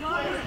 Go,